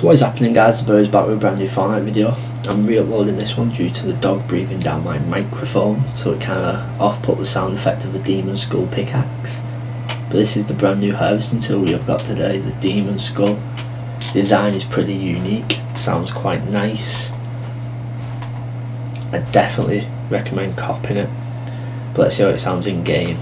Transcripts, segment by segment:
So what is happening guys, Bear's back with a brand new Fortnite video. I'm re-uploading this one due to the dog breathing down my microphone, so it kind of off-put the sound effect of the Demon Skull pickaxe. But this is the brand new harvesting tool we have got today, the Demon Skull. Design is pretty unique, sounds quite nice. I definitely recommend copying it, but let's see how it sounds in game.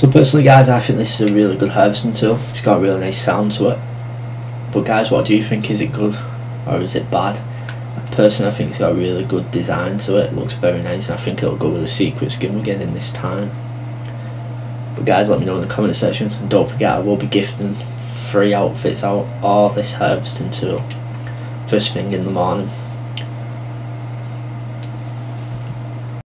So personally guys I think this is a really good harvesting tool. It's got a really nice sound to it. But guys what do you think? Is it good or is it bad? Personally I think it's got a really good design to it. it looks very nice and I think it'll go with the secret skin we're getting this time. But guys let me know in the comment section and don't forget I will be gifting free outfits out all this harvesting tool first thing in the morning.